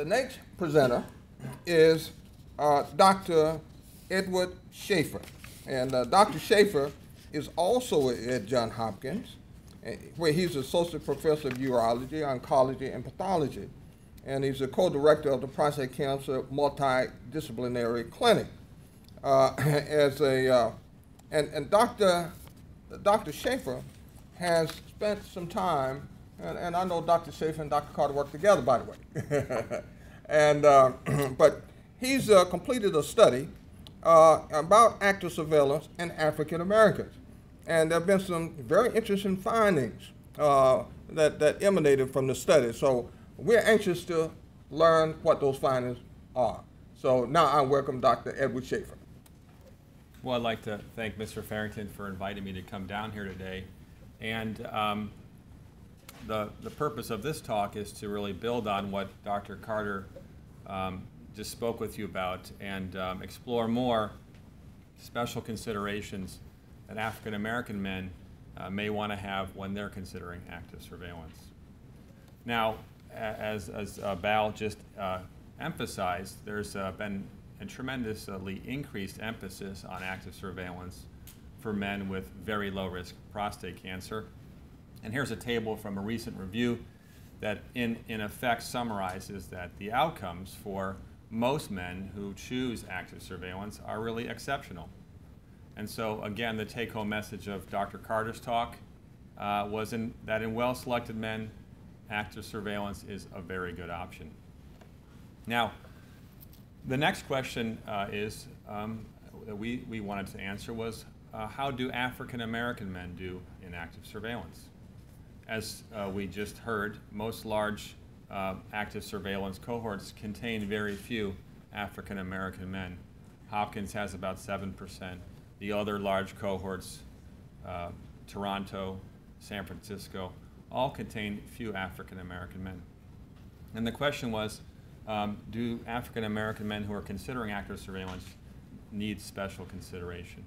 The next presenter is uh, Dr. Edward Schaeffer. And uh, Dr. Schaeffer is also at Johns Hopkins, eh, where he's associate professor of urology, oncology, and pathology. And he's a co-director of the prostate cancer multidisciplinary clinic. Uh, as a, uh, and, and Dr. Dr. Schaeffer has spent some time, and, and I know Dr. Schaeffer and Dr. Carter work together, by the way. and, uh, but he's uh, completed a study uh, about active surveillance in African Americans. And there have been some very interesting findings uh, that, that emanated from the study. So we're anxious to learn what those findings are. So now I welcome Dr. Edward Schaeffer. Well, I'd like to thank Mr. Farrington for inviting me to come down here today. And um, the, the purpose of this talk is to really build on what Dr. Carter um, just spoke with you about and um, explore more special considerations that African American men uh, may want to have when they're considering active surveillance. Now, as, as uh, Bal just uh, emphasized, there's uh, been a tremendously increased emphasis on active surveillance for men with very low risk prostate cancer. And here's a table from a recent review that, in, in effect, summarizes that the outcomes for most men who choose active surveillance are really exceptional. And so, again, the take home message of Dr. Carter's talk uh, was in, that in well selected men, active surveillance is a very good option. Now, the next question uh, is um, that we, we wanted to answer was uh, how do African American men do in active surveillance? As uh, we just heard, most large uh, active surveillance cohorts contain very few African American men. Hopkins has about 7%. The other large cohorts, uh, Toronto, San Francisco, all contain few African American men. And the question was, um, do African American men who are considering active surveillance need special consideration?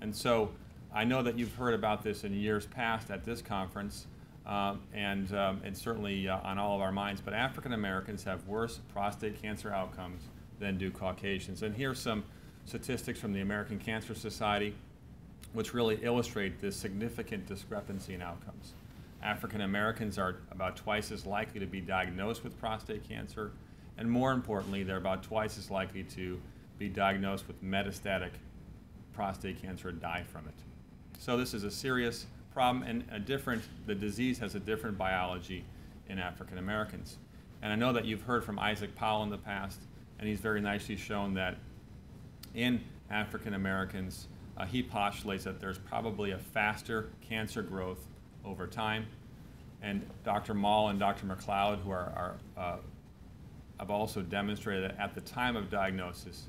And so I know that you've heard about this in years past at this conference, um, and, um, and certainly uh, on all of our minds, but African Americans have worse prostate cancer outcomes than do Caucasians. And here's some statistics from the American Cancer Society, which really illustrate this significant discrepancy in outcomes. African Americans are about twice as likely to be diagnosed with prostate cancer, and more importantly, they're about twice as likely to be diagnosed with metastatic prostate cancer and die from it. So this is a serious problem and a different, the disease has a different biology in African Americans. And I know that you've heard from Isaac Powell in the past, and he's very nicely shown that in African Americans, uh, he postulates that there's probably a faster cancer growth over time. And Dr. Moul and Dr. McLeod, who are, are uh, have also demonstrated that at the time of diagnosis,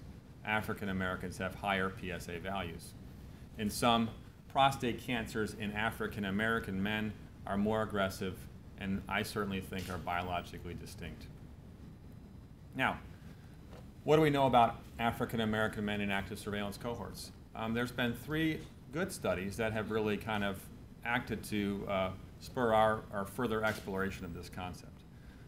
African Americans have higher PSA values. In some, prostate cancers in African American men are more aggressive and I certainly think are biologically distinct. Now, what do we know about African American men in active surveillance cohorts? Um, there's been three good studies that have really kind of acted to uh, spur our, our further exploration of this concept.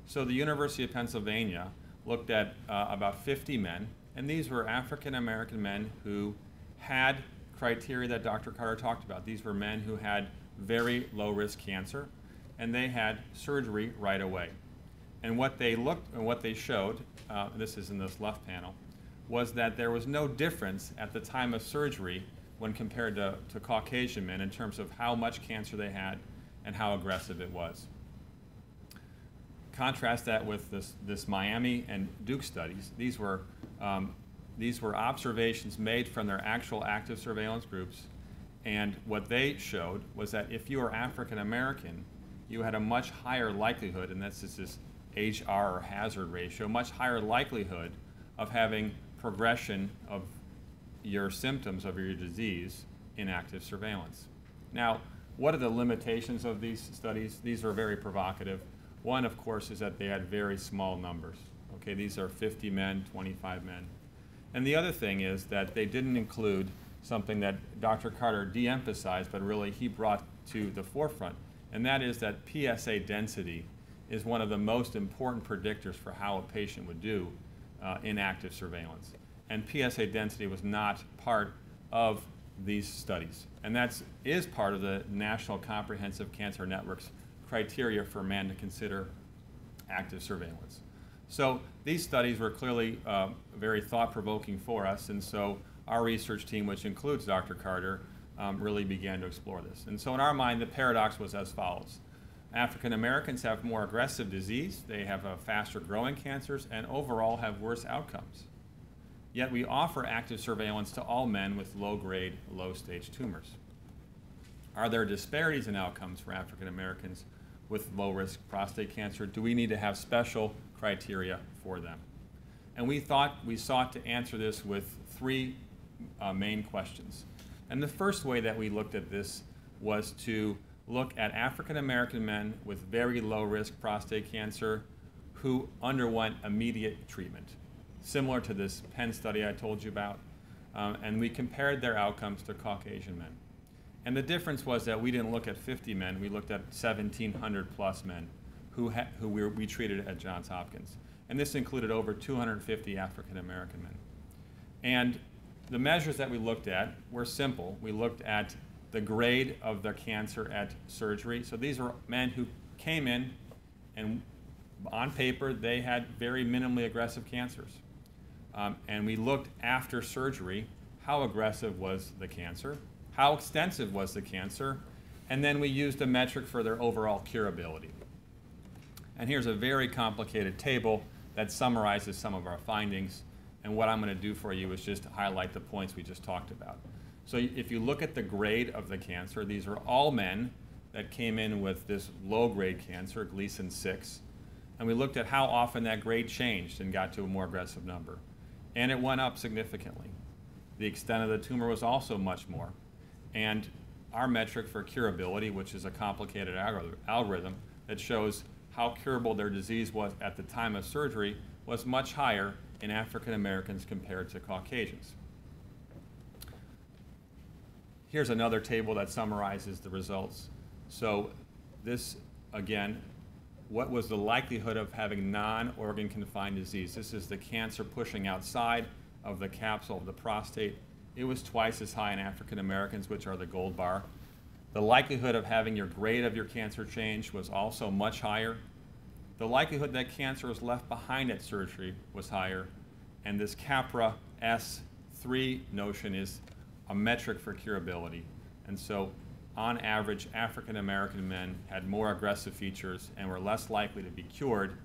So the University of Pennsylvania looked at uh, about 50 men and these were African American men who had criteria that Dr. Carter talked about. These were men who had very low risk cancer and they had surgery right away. And what they looked and what they showed, uh, this is in this left panel, was that there was no difference at the time of surgery when compared to, to Caucasian men in terms of how much cancer they had and how aggressive it was. Contrast that with this, this Miami and Duke studies. These were um, these were observations made from their actual active surveillance groups. And what they showed was that if you were African American, you had a much higher likelihood, and this is this HR or hazard ratio, much higher likelihood of having progression of your symptoms of your disease in active surveillance. Now, what are the limitations of these studies? These are very provocative. One, of course, is that they had very small numbers. Okay, these are 50 men, 25 men. And the other thing is that they didn't include something that Dr. Carter de-emphasized, but really he brought to the forefront, and that is that PSA density is one of the most important predictors for how a patient would do uh, in active surveillance. And PSA density was not part of these studies. And that is part of the National Comprehensive Cancer Network's criteria for man to consider active surveillance. So these studies were clearly uh, very thought-provoking for us, and so our research team, which includes Dr. Carter, um, really began to explore this. And so in our mind, the paradox was as follows. African Americans have more aggressive disease, they have a faster growing cancers, and overall have worse outcomes. Yet we offer active surveillance to all men with low-grade, low-stage tumors. Are there disparities in outcomes for African Americans with low-risk prostate cancer? Do we need to have special criteria for them? And we thought we sought to answer this with three uh, main questions. And the first way that we looked at this was to look at African American men with very low risk prostate cancer who underwent immediate treatment, similar to this Penn study I told you about. Um, and we compared their outcomes to Caucasian men. And the difference was that we didn't look at 50 men, we looked at 1,700 plus men who, who we, we treated at Johns Hopkins. And this included over 250 African American men. And the measures that we looked at were simple. We looked at the grade of the cancer at surgery. So these were men who came in and on paper they had very minimally aggressive cancers. Um, and we looked after surgery, how aggressive was the cancer, how extensive was the cancer, and then we used a metric for their overall curability. And here's a very complicated table that summarizes some of our findings. And what I'm going to do for you is just highlight the points we just talked about. So if you look at the grade of the cancer, these are all men that came in with this low grade cancer, Gleason 6. And we looked at how often that grade changed and got to a more aggressive number. And it went up significantly. The extent of the tumor was also much more. And our metric for curability, which is a complicated algorithm that shows how curable their disease was at the time of surgery, was much higher in African Americans compared to Caucasians. Here's another table that summarizes the results. So this, again, what was the likelihood of having non-organ confined disease? This is the cancer pushing outside of the capsule of the prostate. It was twice as high in African Americans, which are the gold bar. The likelihood of having your grade of your cancer change was also much higher. The likelihood that cancer was left behind at surgery was higher. And this CAPRA S3 notion is a metric for curability. And so, on average, African American men had more aggressive features and were less likely to be cured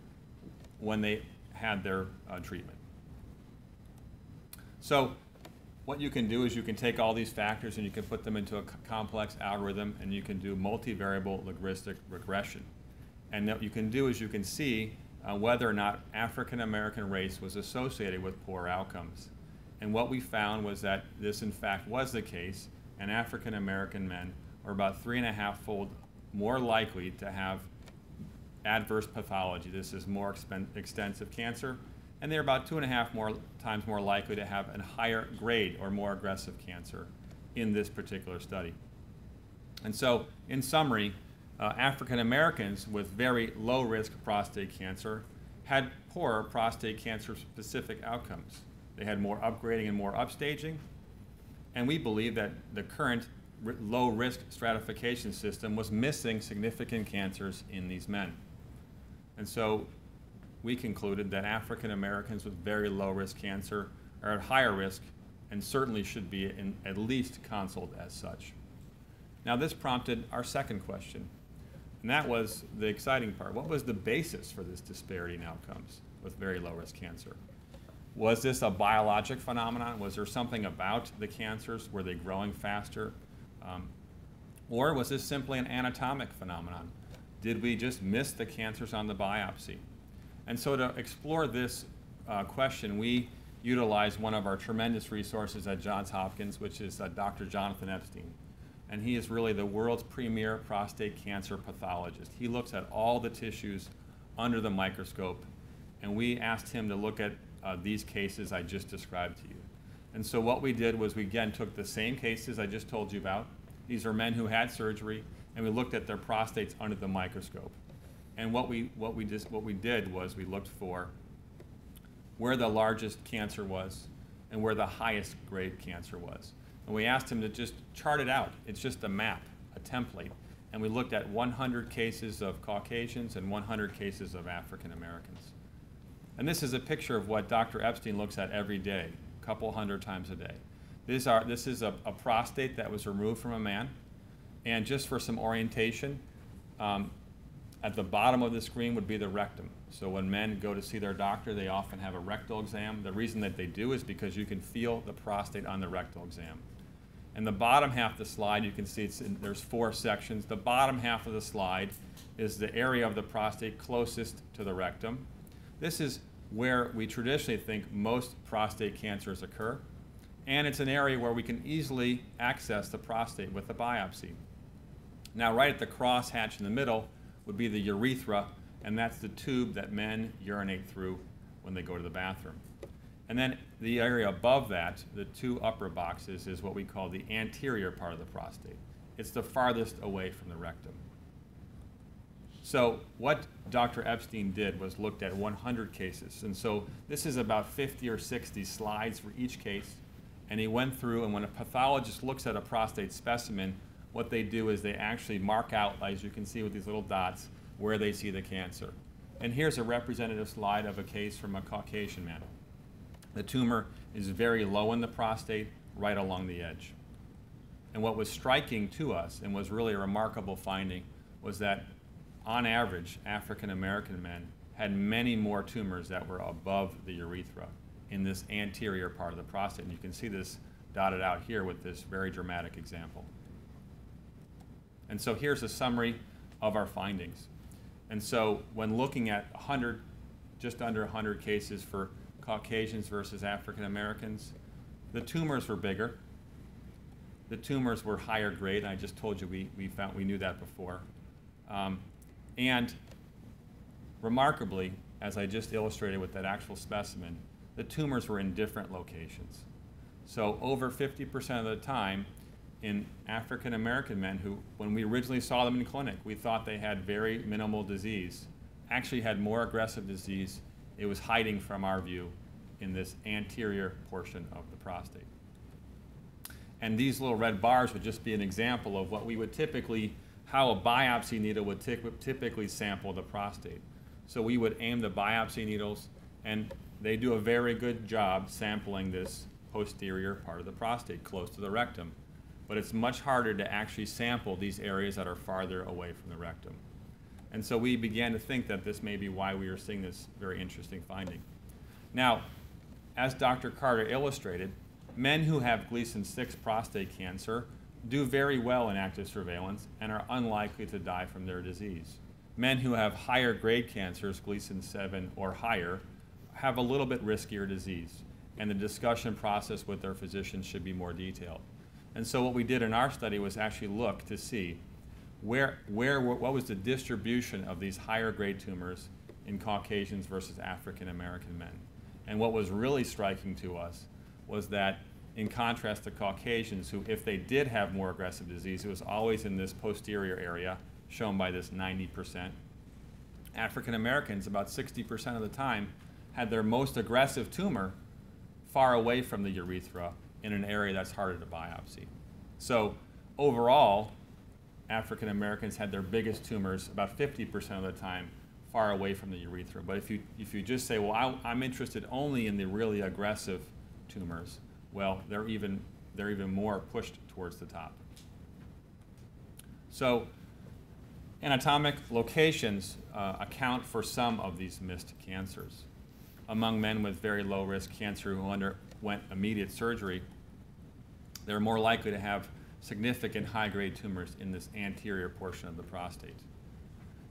when they had their uh, treatment. So, what you can do is you can take all these factors and you can put them into a complex algorithm and you can do multivariable logaritmic regression. And what you can do is you can see uh, whether or not African American race was associated with poor outcomes. And what we found was that this, in fact, was the case, and African American men are about three and a half fold more likely to have adverse pathology. This is more extensive cancer, and they're about two and a half more times more likely to have a higher grade or more aggressive cancer in this particular study. And so, in summary, uh, African Americans with very low risk prostate cancer had poorer prostate cancer specific outcomes. They had more upgrading and more upstaging. And we believe that the current low risk stratification system was missing significant cancers in these men. And so we concluded that African Americans with very low risk cancer are at higher risk and certainly should be in, at least consulted as such. Now, this prompted our second question, and that was the exciting part. What was the basis for this disparity in outcomes with very low risk cancer? Was this a biologic phenomenon? Was there something about the cancers? Were they growing faster? Um, or was this simply an anatomic phenomenon? Did we just miss the cancers on the biopsy? And so to explore this uh, question, we utilize one of our tremendous resources at Johns Hopkins, which is uh, Dr. Jonathan Epstein. And he is really the world's premier prostate cancer pathologist. He looks at all the tissues under the microscope, and we asked him to look at uh, these cases I just described to you. And so what we did was we again took the same cases I just told you about. These are men who had surgery, and we looked at their prostates under the microscope. And what we, what we what we did was we looked for where the largest cancer was and where the highest grade cancer was. And we asked him to just chart it out. It's just a map, a template. And we looked at 100 cases of Caucasians and 100 cases of African Americans. And this is a picture of what Dr. Epstein looks at every day, a couple hundred times a day. These are, this is a, a prostate that was removed from a man. And just for some orientation, um, at the bottom of the screen would be the rectum. So when men go to see their doctor, they often have a rectal exam. The reason that they do is because you can feel the prostate on the rectal exam. And the bottom half of the slide, you can see in, there's four sections. The bottom half of the slide is the area of the prostate closest to the rectum. This is where we traditionally think most prostate cancers occur. And it's an area where we can easily access the prostate with a biopsy. Now, right at the crosshatch in the middle would be the urethra, and that's the tube that men urinate through when they go to the bathroom. And then the area above that, the two upper boxes, is what we call the anterior part of the prostate. It's the farthest away from the rectum. So what Dr. Epstein did was looked at 100 cases. And so this is about 50 or 60 slides for each case. And he went through, and when a pathologist looks at a prostate specimen, what they do is they actually mark out, as you can see with these little dots, where they see the cancer. And here's a representative slide of a case from a Caucasian man. The tumor is very low in the prostate, right along the edge. And what was striking to us and was really a remarkable finding was that on average, African American men had many more tumors that were above the urethra in this anterior part of the prostate. And you can see this dotted out here with this very dramatic example. And so here's a summary of our findings. And so when looking at 100, just under 100 cases for Caucasians versus African Americans, the tumors were bigger. The tumors were higher grade. I just told you we, we found we knew that before. Um, and remarkably, as I just illustrated with that actual specimen, the tumors were in different locations. So over 50% of the time, in African American men who, when we originally saw them in clinic, we thought they had very minimal disease, actually had more aggressive disease. It was hiding from our view in this anterior portion of the prostate. And these little red bars would just be an example of what we would typically, how a biopsy needle would typically sample the prostate. So we would aim the biopsy needles, and they do a very good job sampling this posterior part of the prostate, close to the rectum but it's much harder to actually sample these areas that are farther away from the rectum. And so we began to think that this may be why we are seeing this very interesting finding. Now, as Dr. Carter illustrated, men who have Gleason 6 prostate cancer do very well in active surveillance and are unlikely to die from their disease. Men who have higher grade cancers, Gleason 7 or higher, have a little bit riskier disease, and the discussion process with their physicians should be more detailed. And so what we did in our study was actually look to see where, where, what was the distribution of these higher grade tumors in Caucasians versus African American men. And what was really striking to us was that in contrast to Caucasians who, if they did have more aggressive disease, it was always in this posterior area, shown by this 90%. African Americans, about 60% of the time, had their most aggressive tumor far away from the urethra in an area that's harder to biopsy. So overall, African Americans had their biggest tumors about 50% of the time far away from the urethra. But if you, if you just say, well, I, I'm interested only in the really aggressive tumors, well, they're even, they're even more pushed towards the top. So anatomic locations uh, account for some of these missed cancers. Among men with very low risk cancer who underwent immediate surgery, they're more likely to have significant high-grade tumors in this anterior portion of the prostate.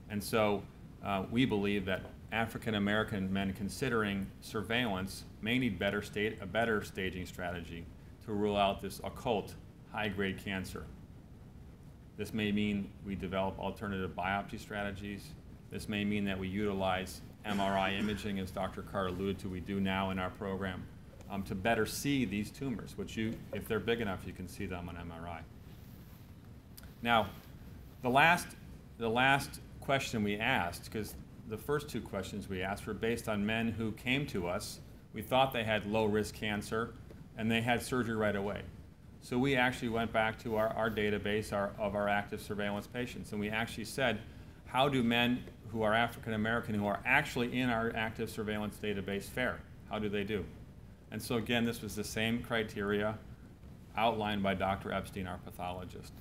And so uh, we believe that African American men considering surveillance may need better state, a better staging strategy to rule out this occult high-grade cancer. This may mean we develop alternative biopsy strategies. This may mean that we utilize MRI imaging, as Dr. Carr alluded to, we do now in our program um, to better see these tumors, which you, if they're big enough, you can see them on MRI. Now, the last, the last question we asked, because the first two questions we asked were based on men who came to us. We thought they had low risk cancer and they had surgery right away. So we actually went back to our, our database our, of our active surveillance patients and we actually said, how do men who are African American who are actually in our active surveillance database fare? How do they do? And so again, this was the same criteria outlined by Dr. Epstein, our pathologist.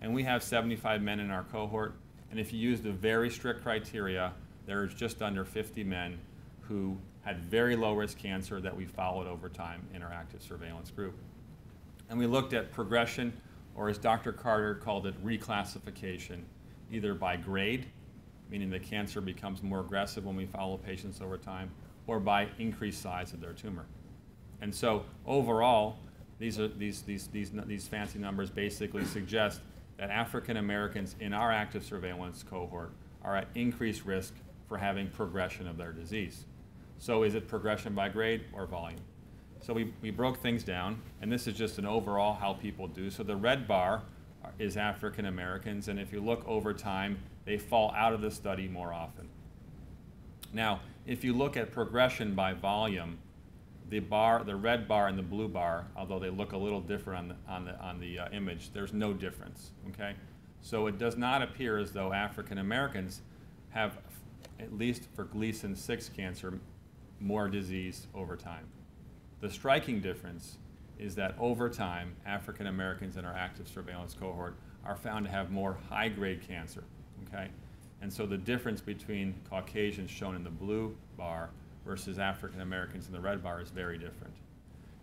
And we have 75 men in our cohort, and if you use the very strict criteria, there's just under 50 men who had very low risk cancer that we followed over time in our active surveillance group. And we looked at progression, or as Dr. Carter called it, reclassification, either by grade, meaning the cancer becomes more aggressive when we follow patients over time, or by increased size of their tumor. And so overall, these, are, these, these, these, these fancy numbers basically suggest that African Americans in our active surveillance cohort are at increased risk for having progression of their disease. So is it progression by grade or volume? So we, we broke things down, and this is just an overall how people do. So the red bar is African Americans, and if you look over time, they fall out of the study more often. Now, if you look at progression by volume, the bar, the red bar and the blue bar, although they look a little different on the, on the, on the uh, image, there's no difference, okay? So it does not appear as though African Americans have, at least for Gleason 6 cancer, more disease over time. The striking difference is that over time, African Americans in our active surveillance cohort are found to have more high-grade cancer, okay? And so the difference between Caucasians shown in the blue bar versus African Americans in the red bar is very different.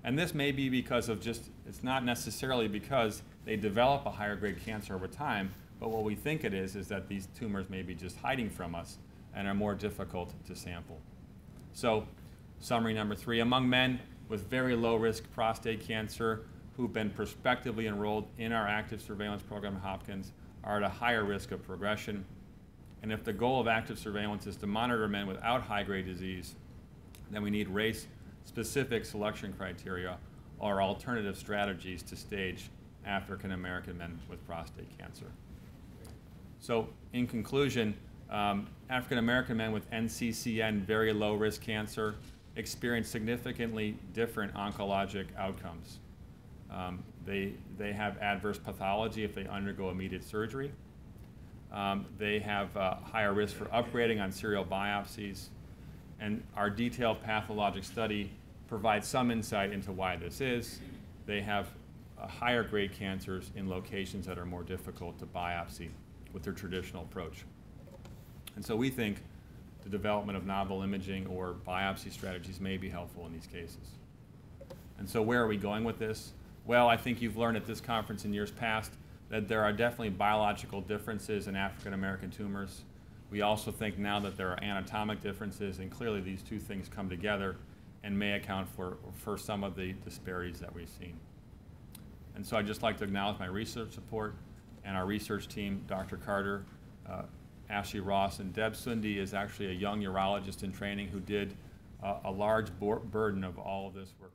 And this may be because of just, it's not necessarily because they develop a higher grade cancer over time, but what we think it is is that these tumors may be just hiding from us and are more difficult to sample. So, summary number three among men with very low risk prostate cancer who've been prospectively enrolled in our active surveillance program at Hopkins are at a higher risk of progression. And if the goal of active surveillance is to monitor men without high grade disease, then we need race-specific selection criteria or alternative strategies to stage African American men with prostate cancer. So in conclusion, um, African American men with NCCN, very low risk cancer, experience significantly different oncologic outcomes. Um, they, they have adverse pathology if they undergo immediate surgery. Um, they have uh, higher risk for upgrading on serial biopsies and our detailed pathologic study provides some insight into why this is. They have uh, higher grade cancers in locations that are more difficult to biopsy with their traditional approach. And so we think the development of novel imaging or biopsy strategies may be helpful in these cases. And so where are we going with this? Well, I think you've learned at this conference in years past that there are definitely biological differences in African American tumors. We also think now that there are anatomic differences, and clearly these two things come together and may account for, for some of the disparities that we've seen. And so I'd just like to acknowledge my research support and our research team, Dr. Carter, uh, Ashley Ross, and Deb Sundi is actually a young urologist in training who did uh, a large burden of all of this work.